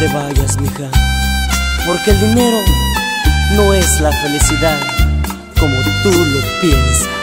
te vayas, mija, porque el dinero no es la felicidad como tú lo piensas.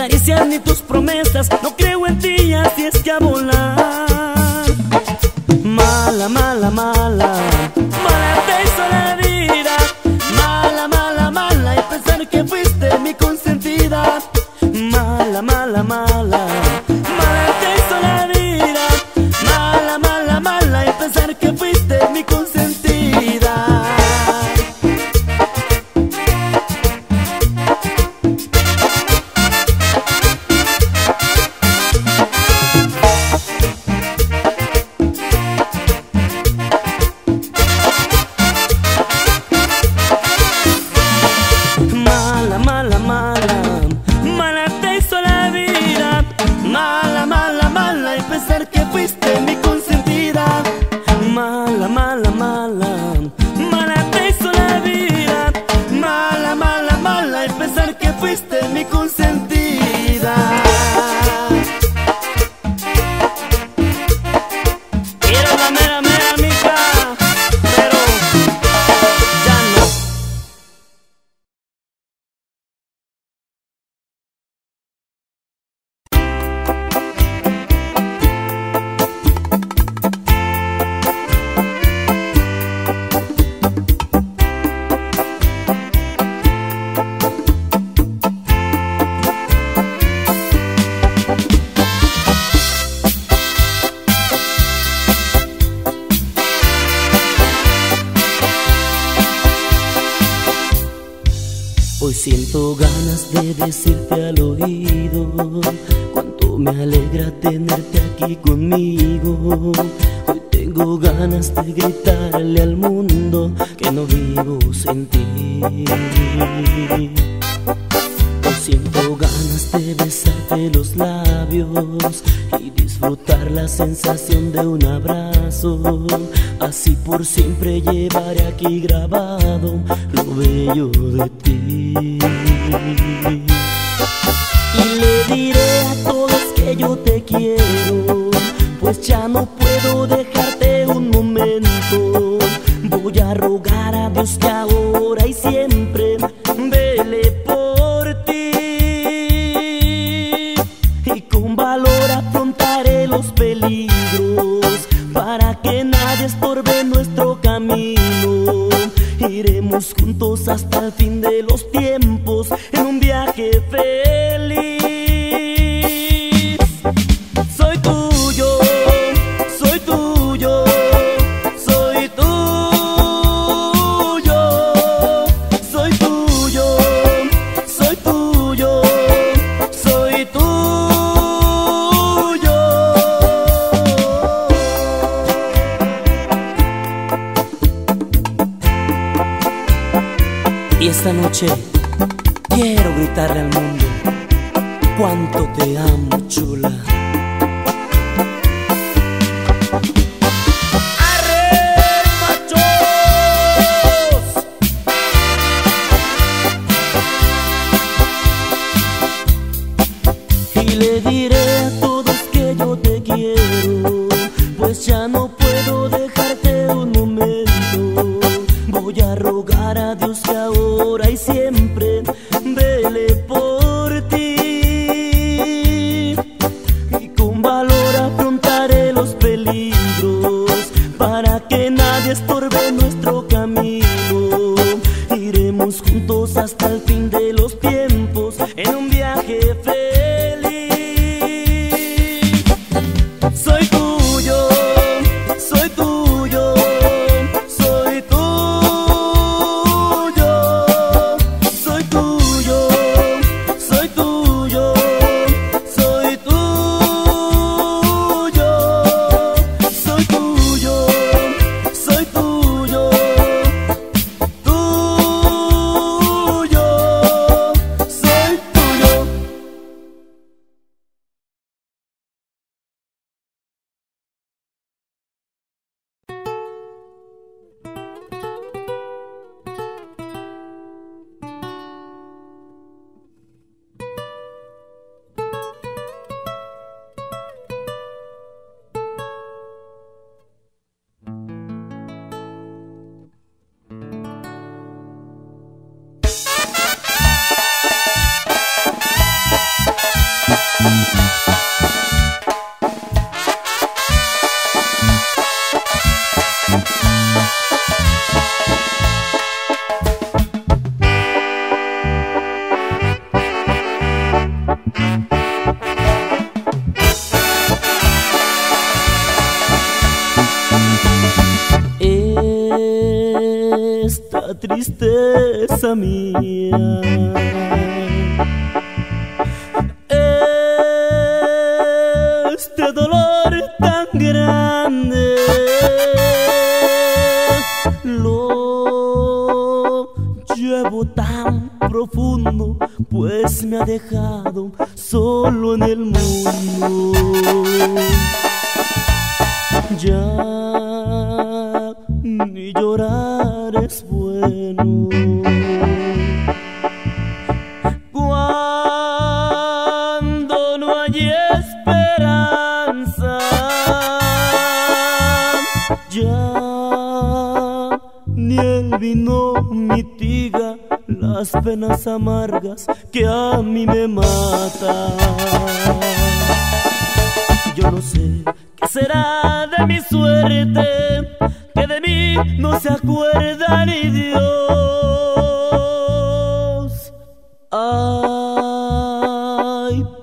caricias ni tus promesas. de besarte los labios y disfrutar la sensación de un abrazo. Así por siempre llevaré aquí grabado lo bello de ti. Y le diré a todos que yo te quiero, pues ya no puedo dejar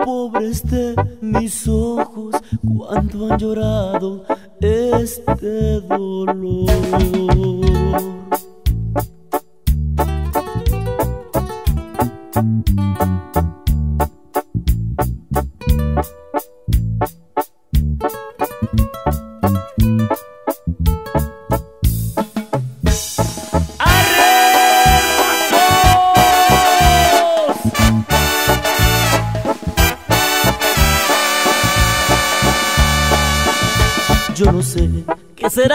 pobres de mis ojos, cuánto han llorado este dolor.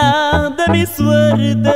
nada me suerte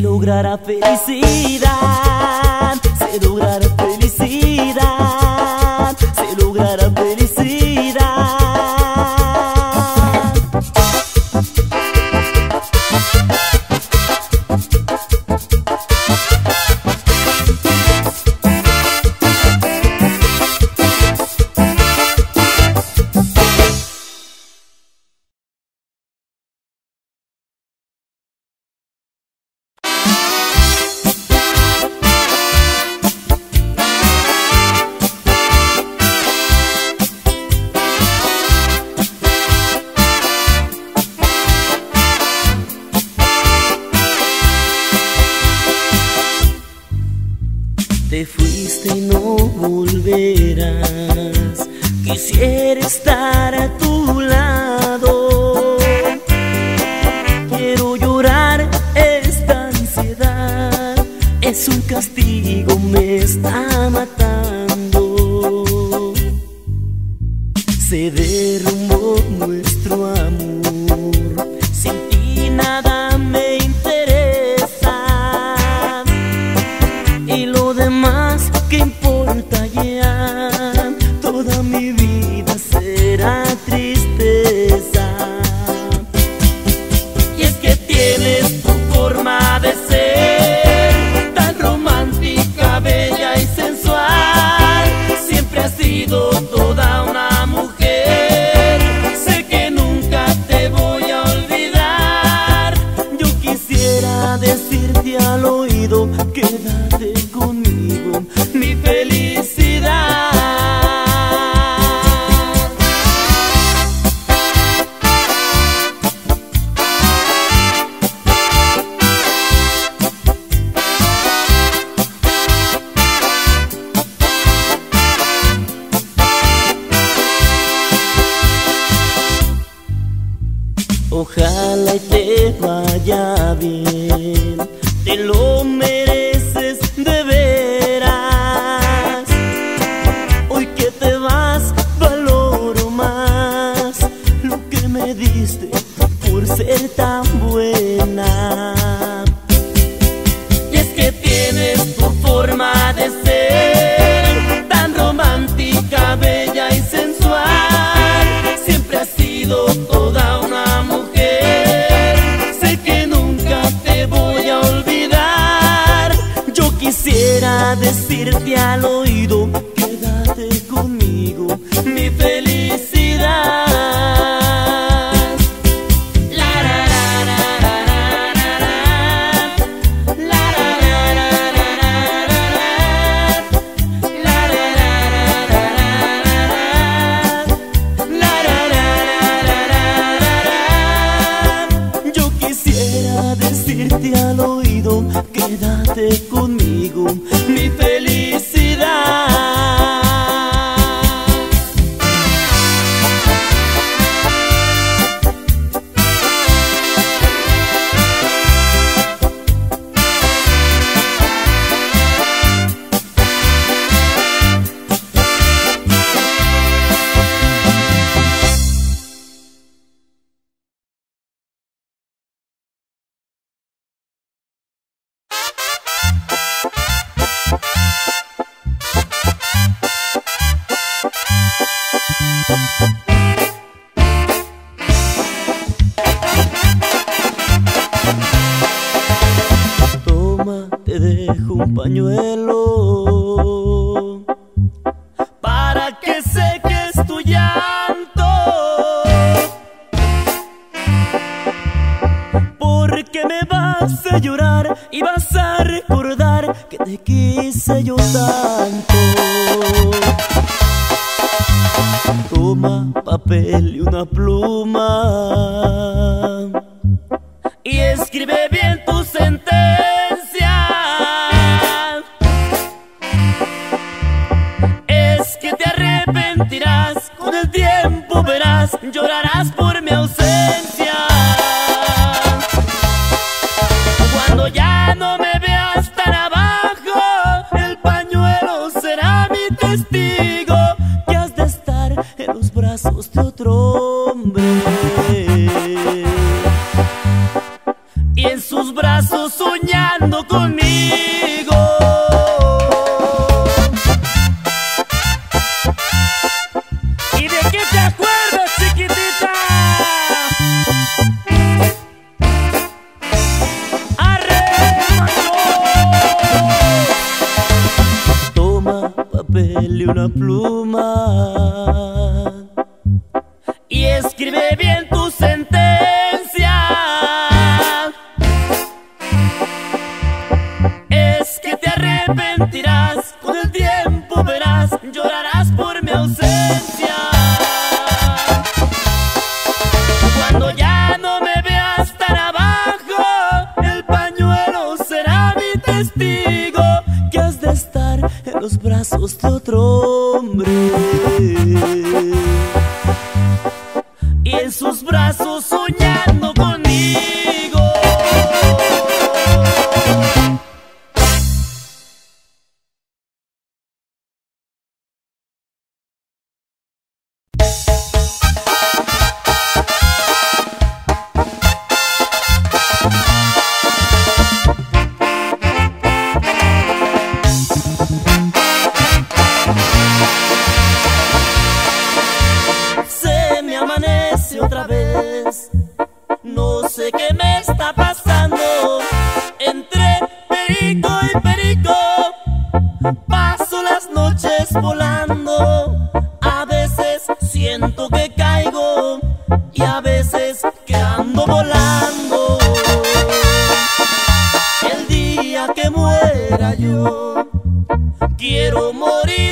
logrará felicidad. be escribe bien tu sentencia. Yo. Quiero morirme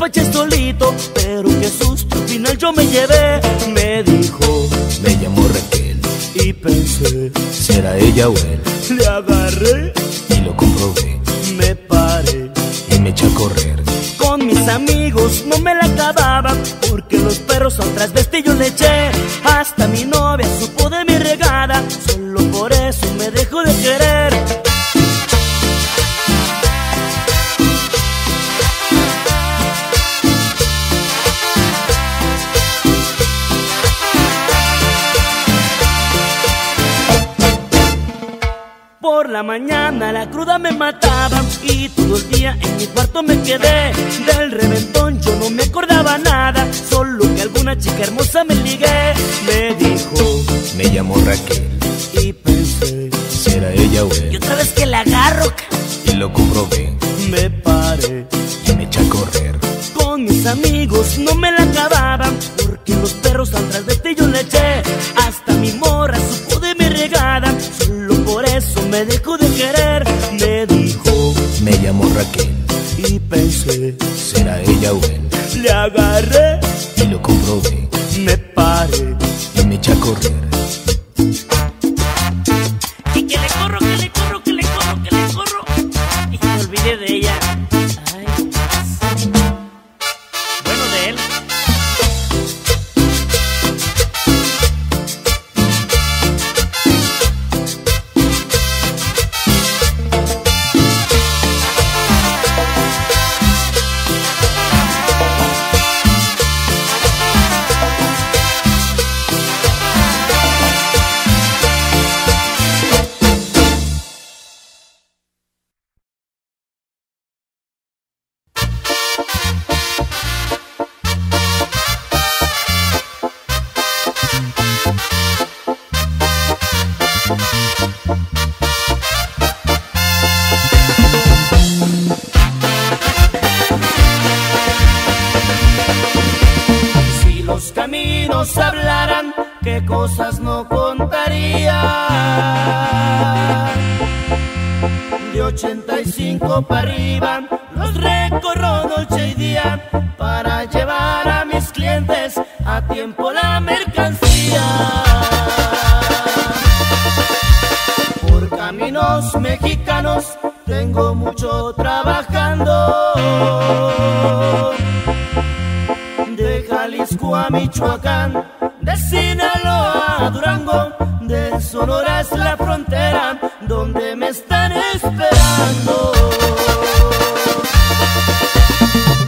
despaché solito, pero qué susto al final yo me llevé. Me dijo, me llamó Raquel y pensé, será ella o él. Le agarré y lo comprobé. Me paré y me eché a correr. Con mis amigos no me la acababa, porque los perros son transvestillos le eché hasta mi novia del reventón, yo no me acordaba nada, solo que alguna chica hermosa me ligué. Me dijo, me llamó Raquel qué cosas no contaría. De 85 para arriba, los recorro noche y día para llevar a mis clientes a tiempo la mercancía. Por caminos mexicanos tengo mucho trabajando. De Jalisco a Michoacán, de Sinaloa a Durango, de Sonora es la frontera donde me están esperando.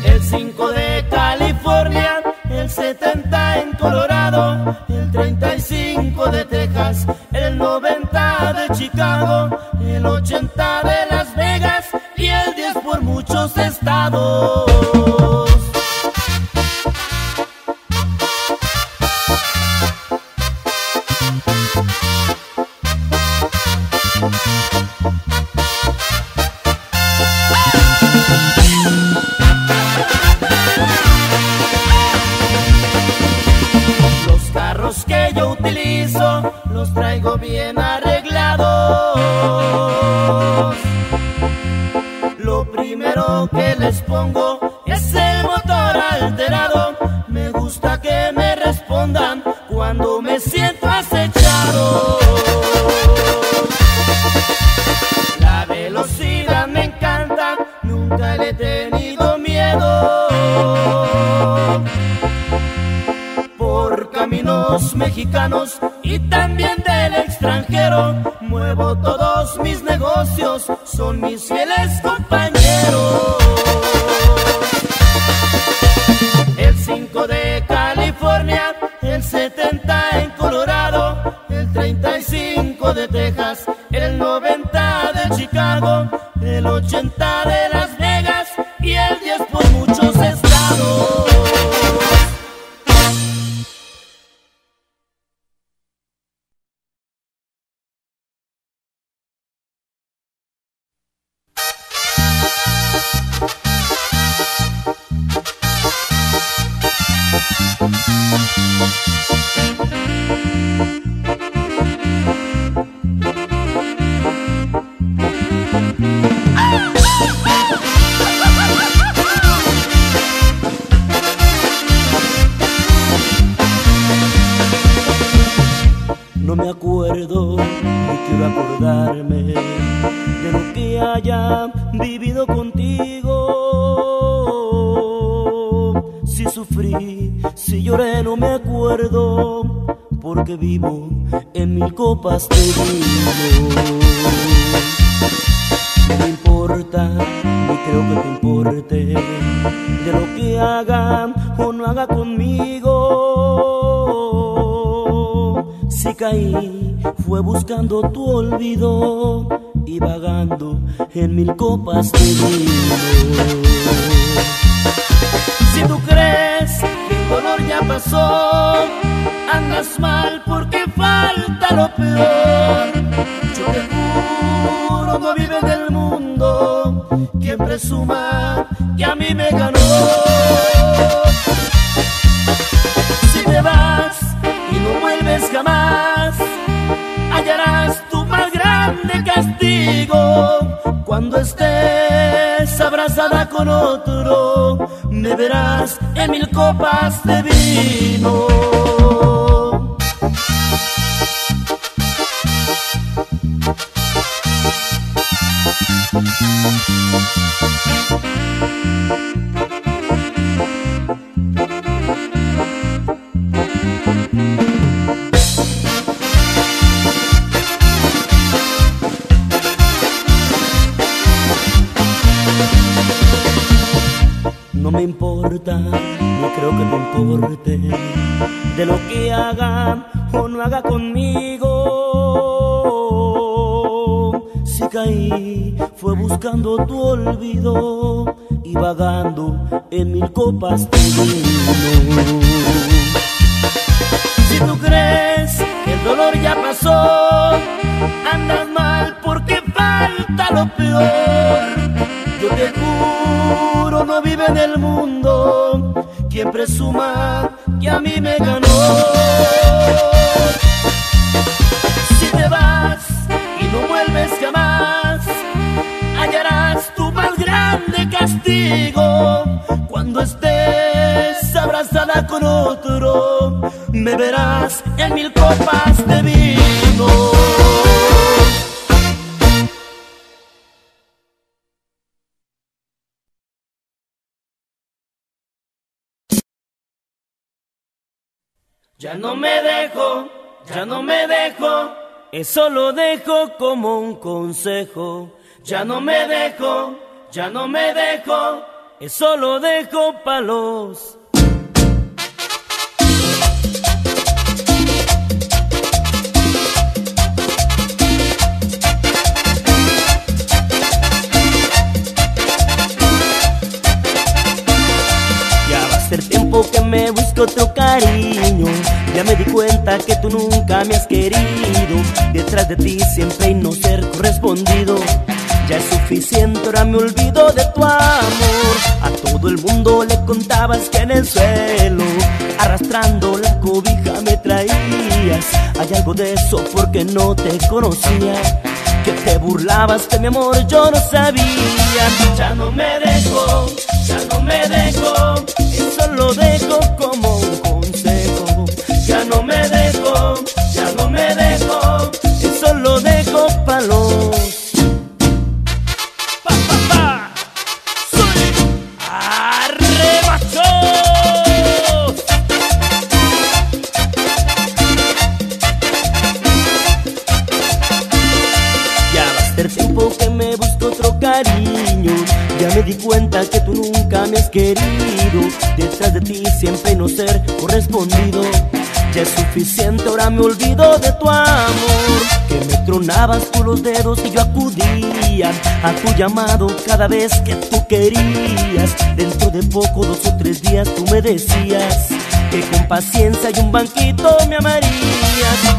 El 5 de California, el 70 en Colorado, el 35 de Texas, el 90 de Chicago, el 80 de Las Vegas y el 10 por muchos estados. De de lo que haga o no haga conmigo. Si caí, fue buscando tu olvido y vagando en mil copas de vino. Si tú crees que el dolor ya pasó, andas mal porque falta lo peor. Yo te juro, no vive en el mundo quien presuma que a mí me ganó. Si te vas y no vuelves jamás, hallarás tu más grande castigo. Cuando estés abrazada con otro, me verás en mil copas de vino. Ya no me dejo, ya no me dejo, eso lo dejo como un consejo. Ya no me dejo, ya no me dejo, eso lo dejo pa' los busco otro cariño. Ya me di cuenta que tú nunca me has querido. Detrás de ti siempre hay no ser correspondido. Ya es suficiente, ahora me olvido de tu amor. A todo el mundo le contabas que en el suelo, arrastrando la cobija me traías. Hay algo de eso porque no te conocía. Que te burlabas de mi amor, yo no sabía. Ya no me dejo, ya no me dejo lo dejo como cuenta que tú nunca me has querido. Detrás de ti siempre no ser correspondido. Ya es suficiente, ahora me olvido de tu amor. Que me tronabas tú los dedos y yo acudía A tu llamado cada vez que tú querías. Dentro de poco, dos o tres días tú me decías Que con paciencia y un banquito me amarías.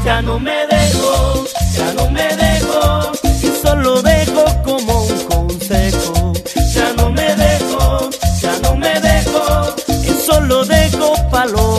Ya no me dejo, ya no me dejo Y solo dejo como un consejo dejo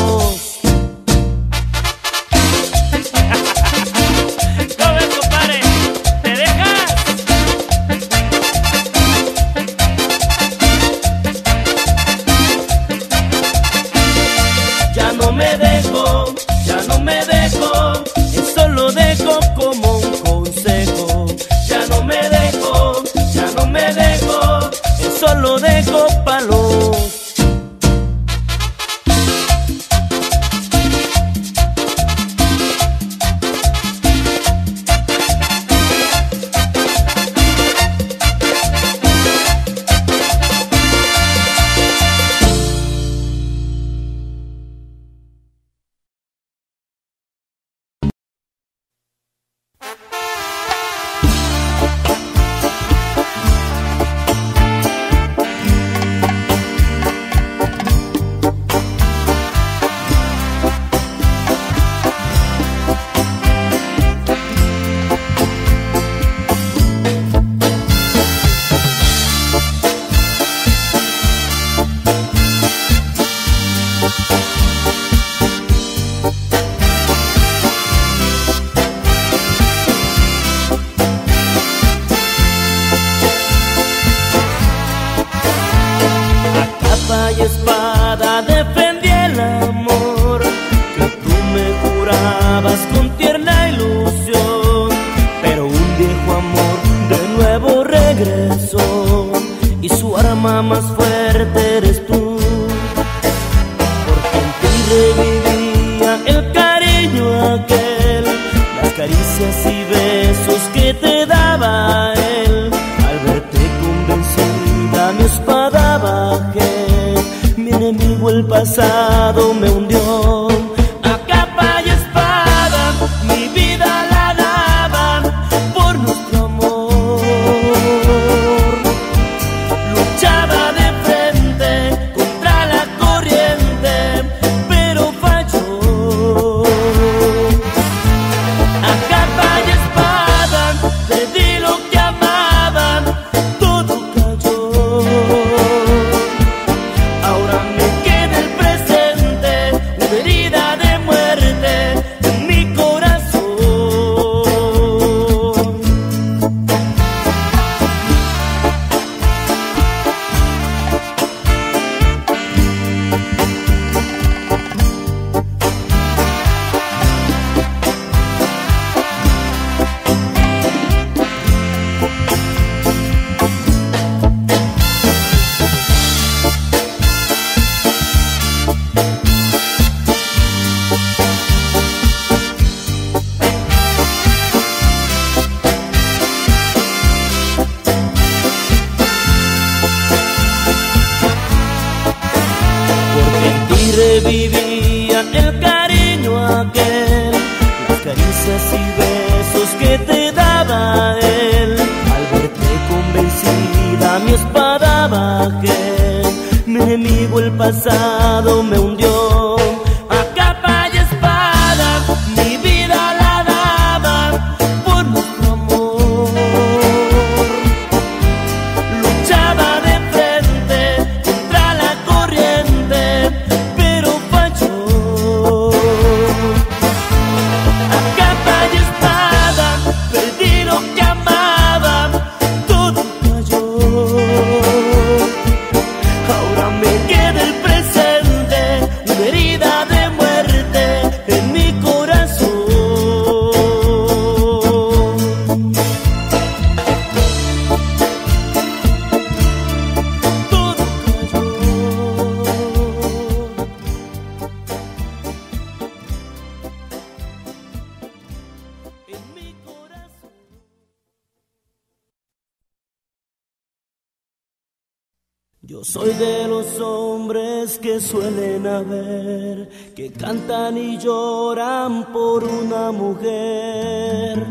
que suelen haber, que cantan y lloran por una mujer.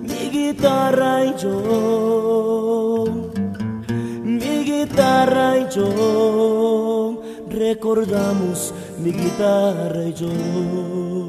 Mi guitarra y yo, mi guitarra y yo, recordamos mi guitarra y yo.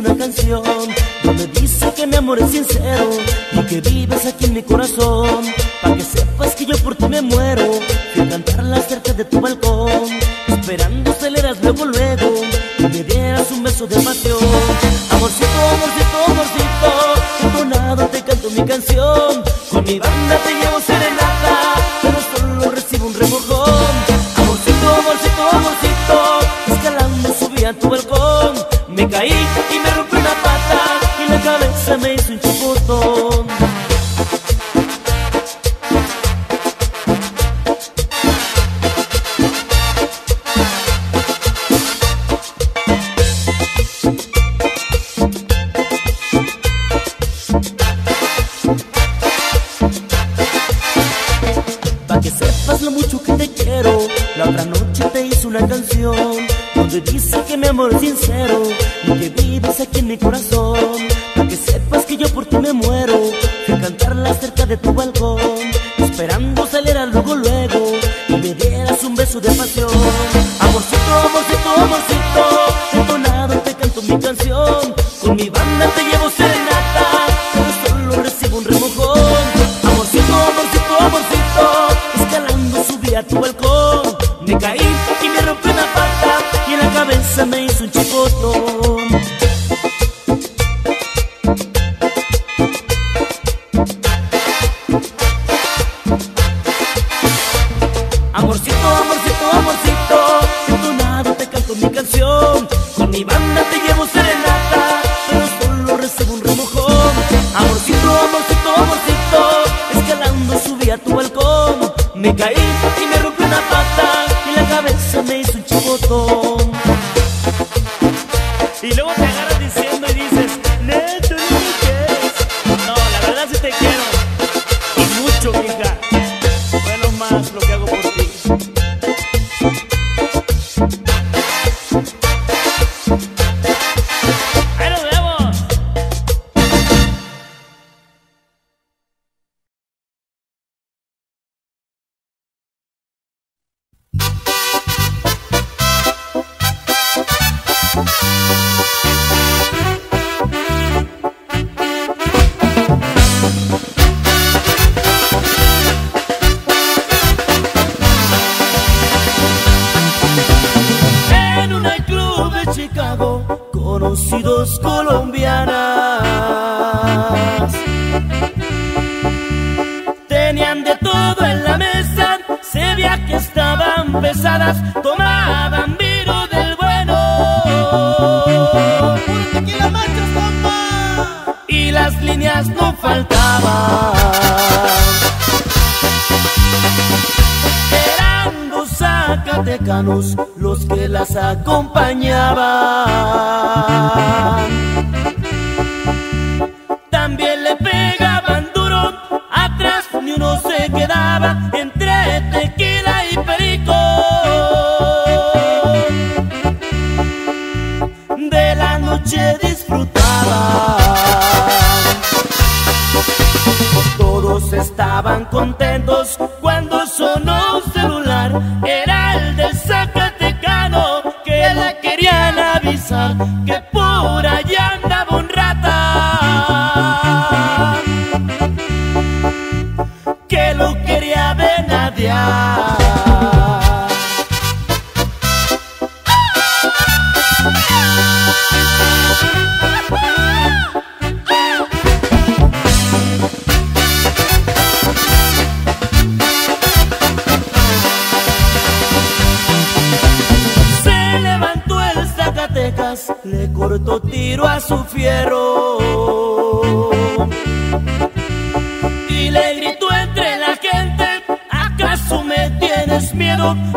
una canción donde dice que mi amor es sincero y que vives aquí en mi corazón. Para que sepas que yo por ti me muero, fui cantarla cerca de tu balcón, esperando aceleras luego luego y me dieras un beso de pasión. Amorcito, amorcito, amorcito, entonado te canto mi canción, con mi banda te llevo serenata, pero solo recibo un remordón. Amorcito, amorcito, amorcito, escalando subí a tu balcón.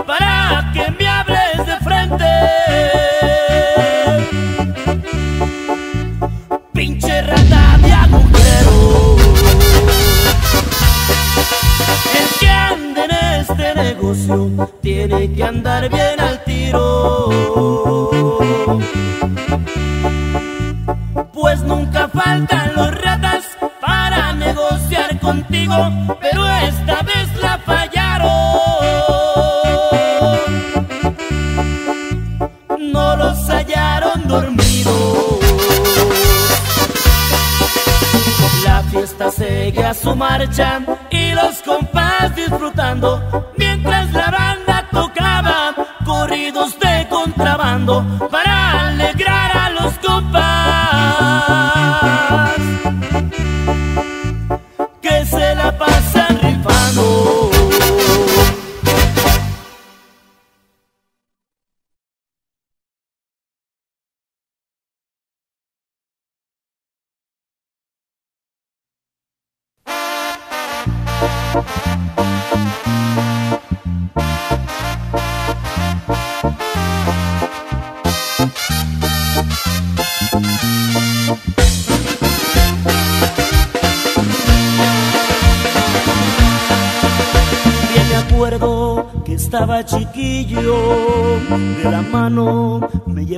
para que me hables de frente. Pinche rata de agujero. El que anda en este negocio tiene que andar bien al tiro. Pues nunca faltan los ratas para negociar contigo, pero marcha y los compás disfrutando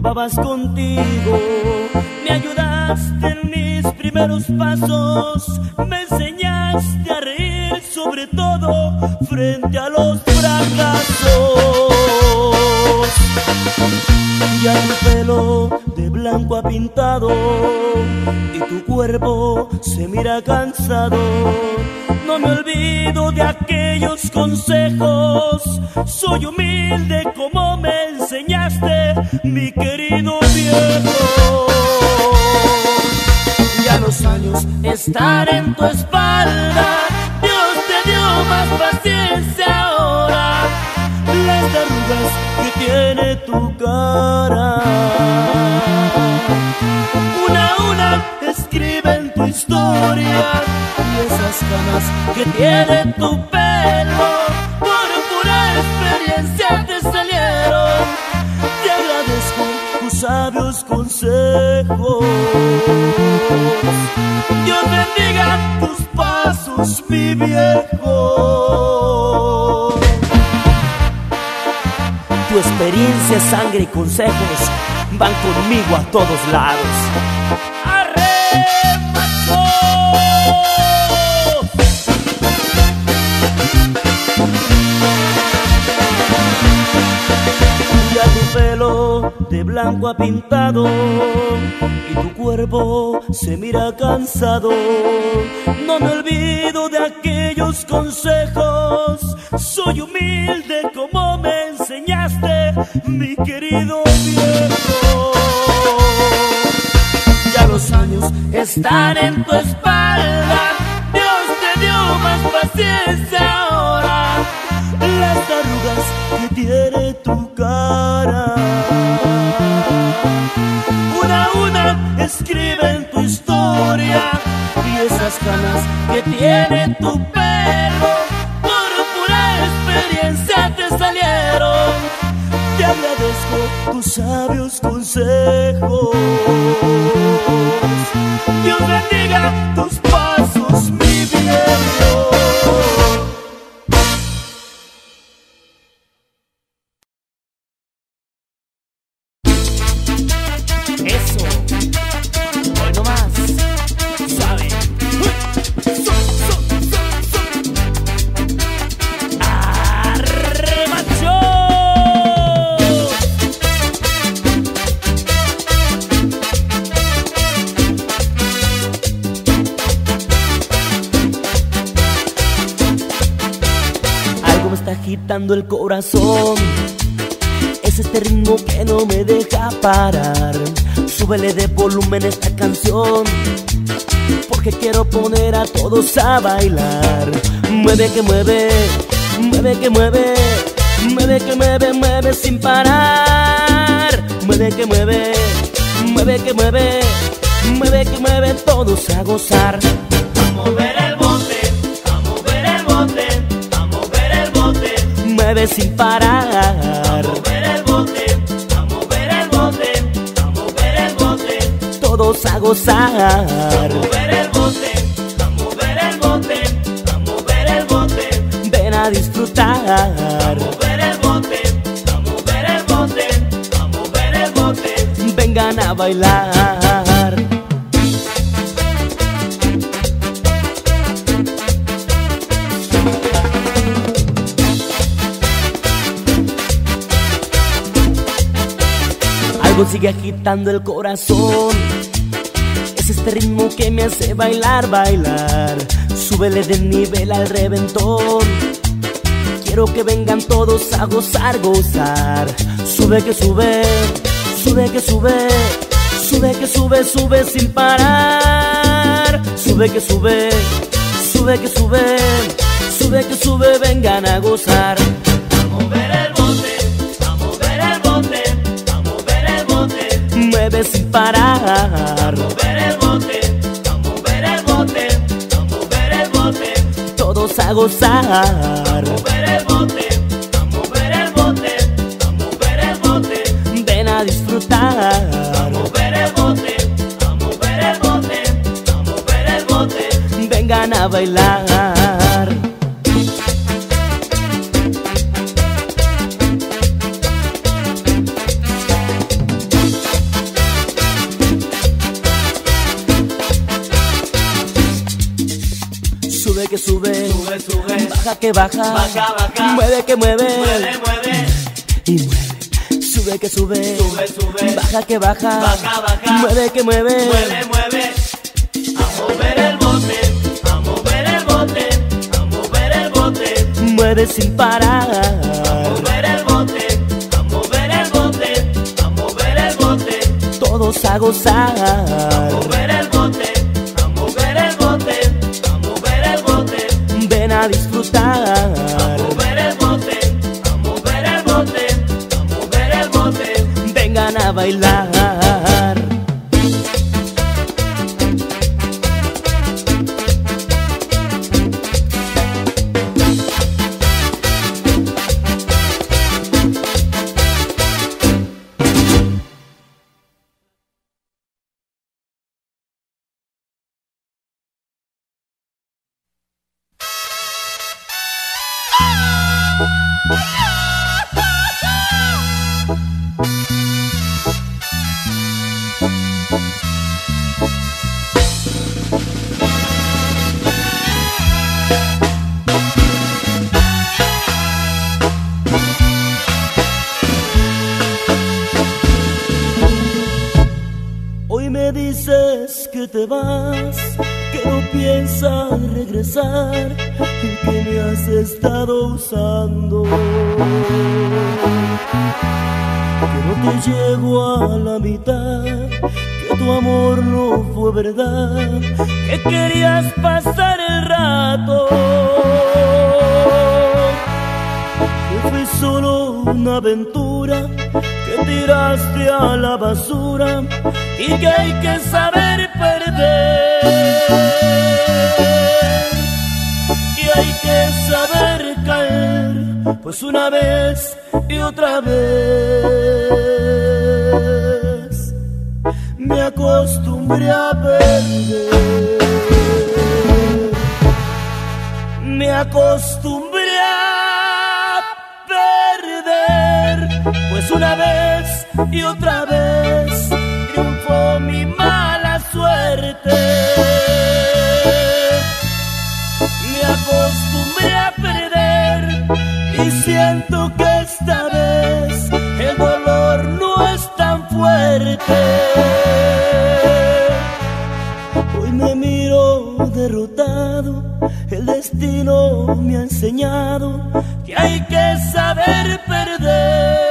llevabas contigo, me ayudaste en mis primeros pasos, me enseñaste a reír sobre todo frente a los fracasos. Ya tu pelo de blanco ha pintado y cuerpo se mira cansado. No me olvido de aquellos consejos. Soy humilde como me enseñaste, mi querido viejo. Ya los años están en tu espalda. Dios te dio más paciencia ahora. Las arrugas que tiene tu cara. Y esas canas que tiene tu pelo por pura experiencia te salieron. Te agradezco tus sabios consejos. Dios bendiga tus pasos, mi viejo. Tu experiencia, sangre y consejos van conmigo a todos lados. Ya tu pelo de blanco ha pintado y tu cuerpo se mira cansado. No me olvido de aquellos consejos. Soy humilde como me enseñaste, mi querido están en tu espalda. Dios te dio más paciencia ahora. Las arrugas que tiene tu cara. Una a una escriben tu historia y esas canas que tiene tu pelo por pura experiencia te salieron. Te agradezco tus sabios consejos. Dios bendiga tus pasos, mi viejo. Agitando el corazón. Es este ritmo que no me deja parar. Súbele de volumen esta canción. Porque quiero poner a todos a bailar. Mueve que mueve, mueve que mueve, mueve que mueve, mueve sin parar. Mueve que mueve, mueve que mueve, mueve que mueve todos a gozar. A mover el Sin parar. mover el bote, a mover el bote, a mover el bote. Todos a gozar. mover el bote, a mover el bote, a mover el bote. Ven a disfrutar. mover el bote, a mover el bote, a mover el bote. Vengan a bailar. Algo sigue agitando el corazón. Es este ritmo que me hace bailar, bailar. Súbele de nivel al reventón. Quiero que vengan todos a gozar, gozar. Sube que sube, sube que sube, sube que sube, sube sin parar. Sube que sube, sube que sube, sube que sube, vengan a gozar. Mueve sin parar. A mover el bote, a mover el bote, a mover el bote. Todos a gozar. A mover el bote, a mover el bote, a mover el bote. Ven a disfrutar. A mover el bote, a mover el bote, a mover el bote. Vengan a bailar. Que baja, Baja, baja. mueve que mueve, mueve, mueve. y mueve. Sube que sube, Sube, sube. baja que baja, Baja, baja. mueve que mueve, Mueve, mueve. A mover el bote, a mover el bote, a mover el bote. mueve sin A parar. mover el bote, a mover el bote, a mover el bote. Todos a gozar. A mover el disfrutar. Otra vez triunfó mi mala suerte. Me acostumbré a perder y siento que esta vez el dolor no es tan fuerte. Hoy me miro derrotado, el destino me ha enseñado que hay que saber perder.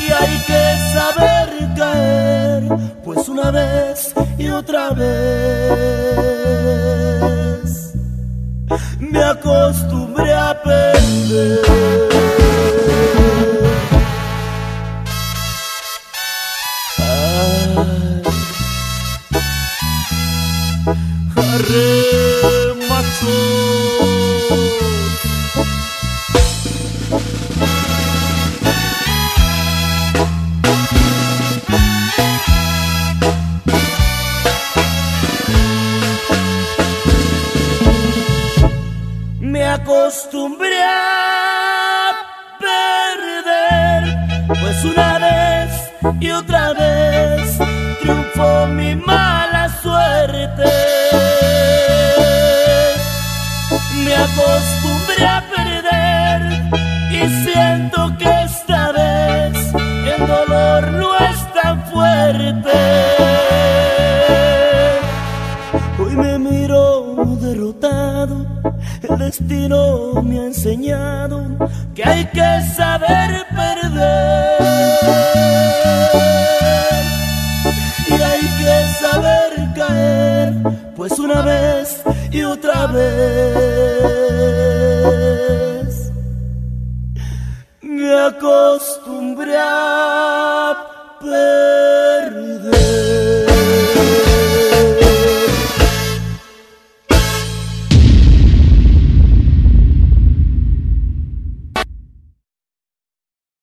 Y hay que saber caer, pues una vez y otra vez me acostumbré a perder.